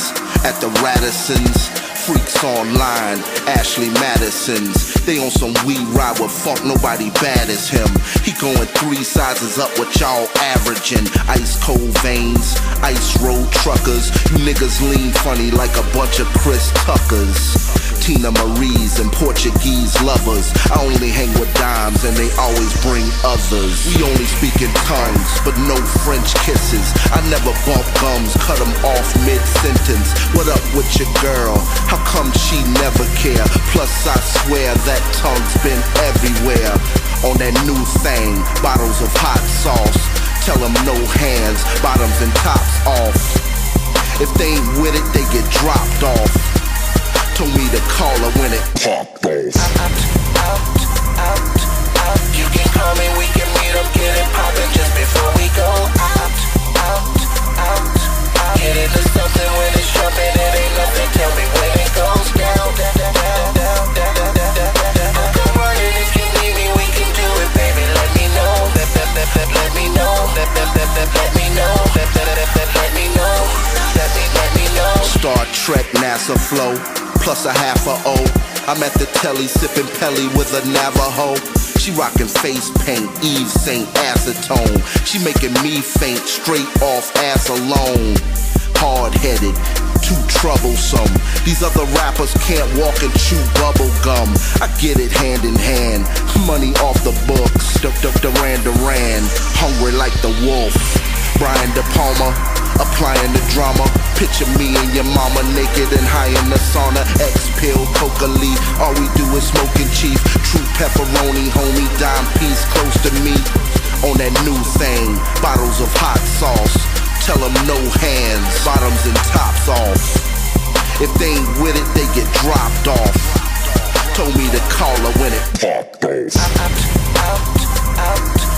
Madison's. At the Radissons. Freaks online, Ashley Madison's. They on some weed ride with funk, nobody bad as him. He going three sizes up what y'all averaging. Ice cold veins, ice road truckers. You niggas lean funny like a bunch of Chris Tuckers. Teena Marie's and Portuguese lovers. I only hang with dimes and they always bring others. We only speak in tongues, but no French kisses. I never bump gums, cut them off mid sentence. What up with your girl? How come she never care? Plus, I swear that tongue's been everywhere. On that new thing, bottles of hot sauce. Tell them no hands, bottoms and tops off. If they ain't with it, they get dropped off. Told me to call her when it popped off. Out, out, out, out. You can call me, we can meet up, get it poppin' just before we go out, out, out, out. Get into something when it's jumping, it ain't nothing. Tell me when it goes down, down, down, down, down, down, down, down, down, down. I'll come running if you need me, we can do it, baby. Let me know, let, let, let, let, let me know, let, let, let, let, let me know, let, let, let, let, let me know, let me, let me know. Star Trek NASA flow, plus a half a O. I'm at the telly sipping Pelly with a Navajo. She rockin' face paint, Eve Saint acetone. She making me faint straight off ass alone. Hard headed, too troublesome. These other rappers can't walk and chew bubble gum. I get it hand in hand, money off the books. D- D- Duran Duran, hungry like the wolf. Brian De Palma, applying the drama. Picture me and your mama naked and high in the sauna. X pill, coca leaf. All we do is smoking chief. True pepperoni, homie, dime piece close to me. On that new thing, bottles of hot sauce. Tell them no hands, bottoms and tops off. If they ain't with it, they get dropped off. Told me to call her when it popped off. out, out, out,